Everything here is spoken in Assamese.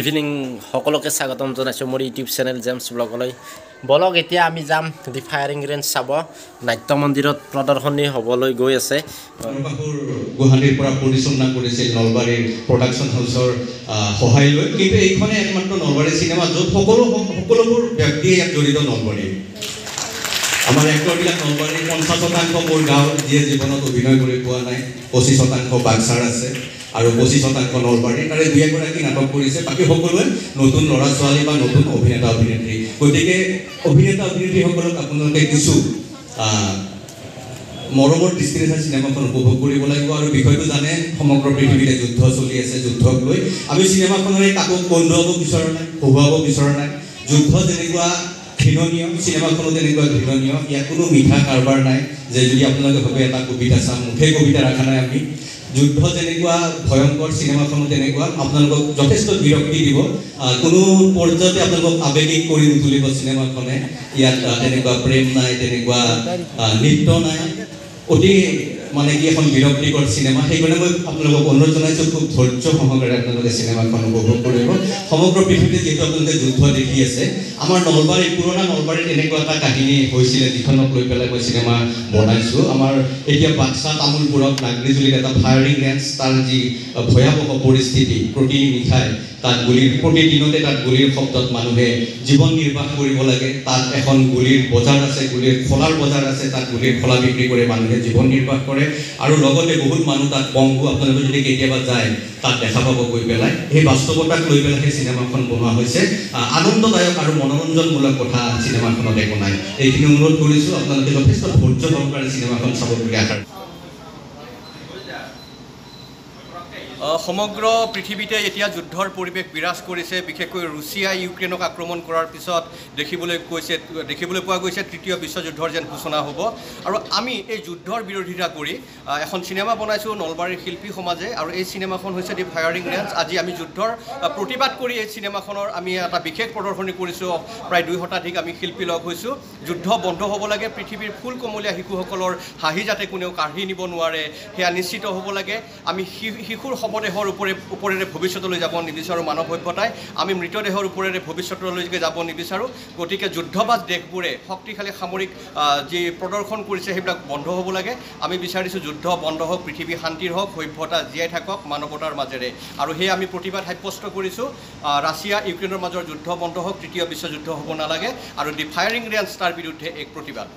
ইভিনিং সকলোকে স্বাগতম জনাইছোঁ মোৰ ইউটিউব চেনেল জেমছ ব্লগলৈ বলক এতিয়া আমি যাম দি ফায়াৰিং ৰেঞ্জ চাব। নাট্য মন্দিৰত প্ৰদৰ্শনী হ'বলৈ গৈ আছে। গুৱাহাটীৰ পৰা পৰিচালনা কৰিছিল নলবাৰীৰ প্ৰডাকশ্যন হাউচৰ সহায় লৈ। কিন্তু এইখনে একমাত্ৰ নলবাৰী চিনেমা য'ত সকলো সকলোবোৰ ব্যক্তিয়ে ইয়াত জড়িত নলবাৰীৰ আমাৰ এক্টৰবিলাক নলবাৰীৰ পঞ্চাছ শতাংশ মোৰ গাঁৱত যিয়ে জীৱনত অভিনয় কৰি পোৱা নাই পঁচিছ শতাংশ বাক্সাৰ আছে। আৰু পঁচিছ শতাংশ নলবাৰীৰ তাৰে দুই এগৰাকী নাটক কৰিছে বাকী সকলোৱে নতুন ল'ৰা ছোৱালী বা নতুন অভিনেতা অভিনেত্ৰী। গতিকে অভিনেতা অভিনেত্ৰীসকলক আপোনালোকে কিছু মৰমৰ দৃষ্টিৰে চাই চিনেমাখন উপভোগ কৰিব লাগিব আৰু বিষয়টো জানে সমগ্ৰ পৃথিৱীতে যুদ্ধ চলি আছে যুদ্ধক লৈ। আমি চিনেমাখনেৰে কাকো কন্দুৱাব বিচৰা নাই হহুৱাব বিচৰা নাই। যুদ্ধ যেনেকুৱা ঘৃণনীয় চিনেমাখনো তেনেকুৱা ঘৃণনীয় ইয়াত কোনো মিঠা কাৰবাৰ নাই যে যদি আপোনালোকে ভাবে এটা কবিতা চাম মুখে কবিতা ৰখা নাই আমি। যুদ্ধ যেনেকুৱা ভয়ংকৰ চিনেমাখনো তেনেকুৱা আপোনালোকক যথেষ্ট বিৰক্তি দিব। কোনো পৰ্যায়তে আপোনালোকক আৱেগিক কৰি নুতুলিব চিনেমাখনে ইয়াত তেনেকুৱা প্ৰেম নাই তেনেকুৱা নৃত্য নাই। অতি মানে কি এখন বিৰক্তিকৰ চিনেমা? সেইকাৰণে মই আপোনালোকক অনুৰোধ জনাইছোঁ খুব ধৈৰ্য সহকাৰে আপোনালোকে চিনেমাখন উপভোগ কৰিব। সমগ্ৰ পৃথিৱীতে যিহেতু আপোনালোকে যুদ্ধ দেখি আছে আমাৰ নলবাৰীত পুৰণা নলবাৰীত এনেকুৱা এটা কাহিনী হৈছিলে যিখনক লৈ পেলাই মই চিনেমা বনাইছোঁ। আমাৰ এতিয়া বাক্সা তামোলপুৰত নাগৰিজুলিত এটা ফায়াৰিং ৰেঞ্জ তাৰ যি ভয়াৱহ পৰিস্থিতি প্ৰতি নিশাই তাত গুলীৰ প্ৰতিদিনতে তাত গুলীৰ শব্দত মানুহে জীৱন নিৰ্বাহ কৰিব লাগে। তাত এখন গুলীৰ বজাৰ আছে গুলীৰ খোলাৰ বজাৰ আছে তাত গুলীৰ খোলা বিক্ৰী কৰে মানুহে জীৱন নিৰ্বাহ কৰে। আৰু লগতে বহুত মানুহ তাত পংগু আপোনালোকে যদি কেতিয়াবা যায় তাত দেখা পাব গৈ পেলাই। সেই বাস্তৱতাক লৈ পেলাই সেই চিনেমাখন বনোৱা হৈছে। আনন্দদায়ক আৰু মনোৰঞ্জনমূলক কথা চিনেমাখনত একো নাই। এইখিনি অনুৰোধ কৰিছোঁ আপোনালোকে যথেষ্ট ধৈৰ্য সহকাৰে চিনেমাখন চাব বুলি আশা সমগ্ৰ পৃথিৱীতে এতিয়া যুদ্ধৰ পৰিৱেশ বিৰাজ কৰিছে বিশেষকৈ ৰুছিয়াই ইউক্ৰেইনক আক্ৰমণ কৰাৰ পিছত দেখিবলৈ কৈছে দেখিবলৈ পোৱা গৈছে তৃতীয় বিশ্বযুদ্ধৰ যেন সূচনা হ'ব। আৰু আমি এই যুদ্ধৰ বিৰোধিতা কৰি এখন চিনেমা বনাইছোঁ নলবাৰীৰ শিল্পী সমাজে আৰু এই চিনেমাখন হৈছে দি ফায়াৰিং ৰেঞ্জ। আজি আমি যুদ্ধৰ প্ৰতিবাদ কৰি এই চিনেমাখনৰ আমি এটা বিশেষ প্ৰদৰ্শনী কৰিছোঁ প্ৰায় দুই শতাধিক আমি শিল্পী লগ হৈছোঁ। যুদ্ধ বন্ধ হ'ব লাগে পৃথিৱীৰ ফুল কমলীয়া শিশুসকলৰ হাঁহি যাতে কোনেও কাঢ়ি নিব নোৱাৰে সেয়া নিশ্চিত হ'ব লাগে। আমি শিশুৰ শৱদেহৰ ওপৰে ওপৰেৰে ভৱিষ্যতলৈ যাব নিবিচাৰোঁ মানৱ সভ্যতাই। আমি মৃতদেহৰ ওপৰেৰে ভৱিষ্যতলৈকে যাব নিবিচাৰোঁ। গতিকে যুদ্ধবাজ দেশবোৰে শক্তিশালী সামৰিক যি প্ৰদৰ্শন কৰিছে সেইবিলাক বন্ধ হ'ব লাগে। আমি বিচাৰিছোঁ যুদ্ধ বন্ধ হওক পৃথিৱী শান্তিৰ হওক সভ্যতা জীয়াই থাকক মানৱতাৰ মাজেৰে। আৰু সেয়ে আমি প্ৰতিবাদ সাব্যস্ত কৰিছোঁ ৰাছিয়া ইউক্ৰেইনৰ মাজৰ যুদ্ধ বন্ধ হওক তৃতীয় বিশ্বযুদ্ধ হ'ব নালাগে। আৰু দি ফায়াৰিং ৰেঞ্জ তাৰ বিৰুদ্ধে এক প্ৰতিবাদ।